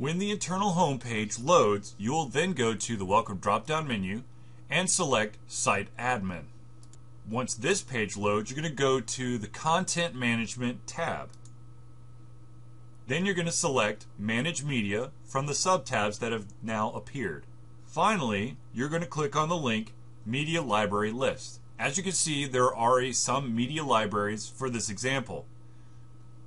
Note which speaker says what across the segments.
Speaker 1: When the internal home page loads, you will then go to the Welcome drop-down menu and select Site Admin. Once this page loads, you're going to go to the Content Management tab. Then you're going to select Manage Media from the subtabs that have now appeared. Finally, you're going to click on the link Media Library List. As you can see, there are already some media libraries for this example.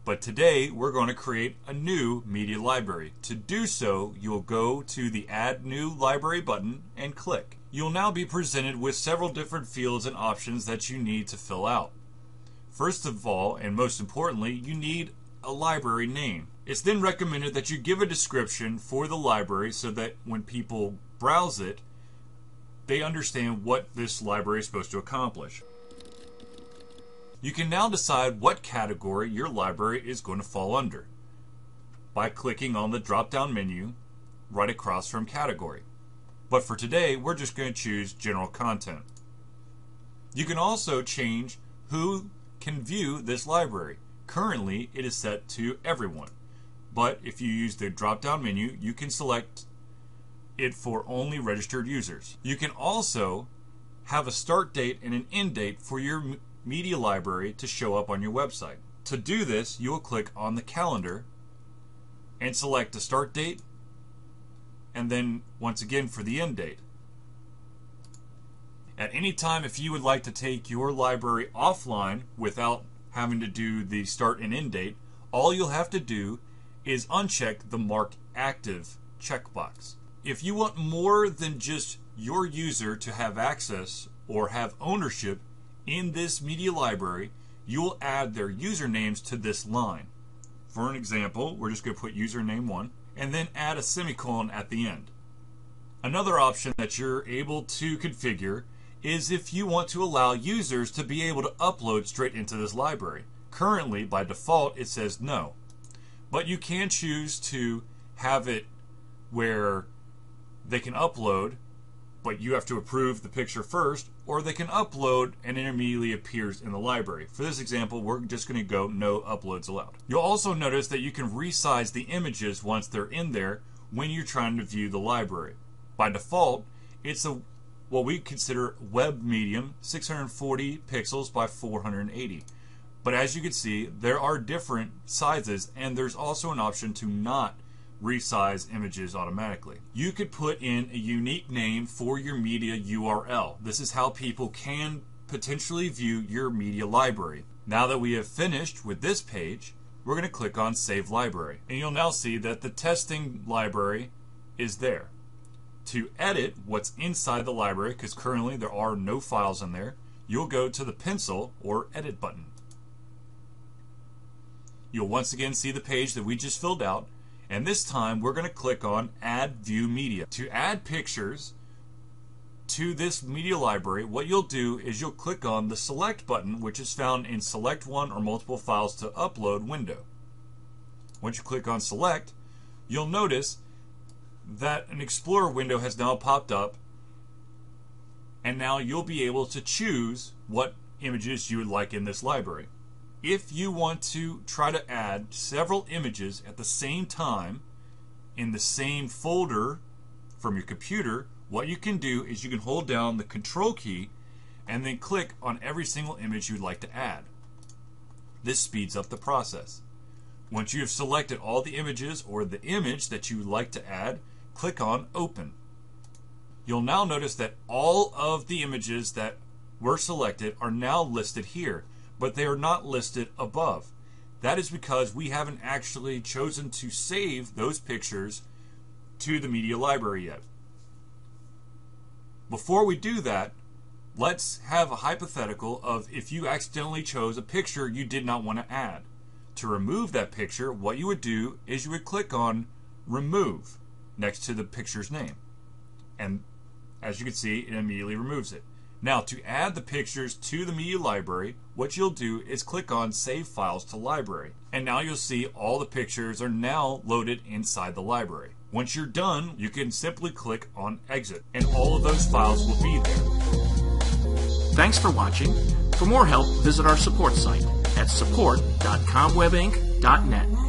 Speaker 1: But today we're going to create a new media library. To do so, you'll go to the Add New Library button and click. You'll now be presented with several different fields and options that you need to fill out. First of all, and most importantly, you need a library name. It's then recommended that you give a description for the library so that when people browse it, they understand what this library is supposed to accomplish. You can now decide what category your library is going to fall under by clicking on the drop down menu right across from category. But for today, we're just going to choose general content. You can also change who can view this library. Currently, it is set to everyone. But if you use the drop down menu, you can select it for only registered users. You can also have a start date and an end date for your media library to show up on your website. To do this, you will click on the calendar and select the start date and then once again for the end date. At any time, if you would like to take your library offline without having to do the start and end date, all you'll have to do is uncheck the Mark Active checkbox. If you want more than just your user to have access or have ownership in this media library, you'll add their usernames to this line. For an example, we're just going to put username 1 and then add a semicolon at the end. Another option that you're able to configure is if you want to allow users to be able to upload straight into this library. Currently, by default, it says no. But you can choose to have it where they can upload but you have to approve the picture first, or they can upload and it immediately appears in the library. For this example, we're just going to go no uploads allowed. You'll also notice that you can resize the images once they're in there when you're trying to view the library. By default, it's a what we consider web medium, 640 pixels by 480. But as you can see, there are different sizes and there's also an option to not resize images automatically. You could put in a unique name for your media URL. This is how people can potentially view your media library. Now that we have finished with this page, we're going to click on Save Library. And you'll now see that the testing library is there. To edit what's inside the library, because currently there are no files in there, you'll go to the pencil or edit button. You'll once again see the page that we just filled out and this time we're going to click on Add View Media. To add pictures to this media library, what you'll do is you'll click on the Select button, which is found in Select One or Multiple Files to Upload window. Once you click on Select, you'll notice that an Explorer window has now popped up and now you'll be able to choose what images you would like in this library if you want to try to add several images at the same time in the same folder from your computer, what you can do is you can hold down the control key and then click on every single image you'd like to add. This speeds up the process. Once you have selected all the images or the image that you would like to add, click on Open. You'll now notice that all of the images that were selected are now listed here but they are not listed above. That is because we haven't actually chosen to save those pictures to the media library yet. Before we do that, let's have a hypothetical of if you accidentally chose a picture you did not want to add. To remove that picture, what you would do is you would click on Remove next to the picture's name. And as you can see, it immediately removes it. Now, to add the pictures to the media library, what you'll do is click on Save Files to Library. And now you'll see all the pictures are now loaded inside the library. Once you're done, you can simply click on Exit, and all of those files will be there.
Speaker 2: Thanks for watching. For more help, visit our support site at support.comwebinc.net.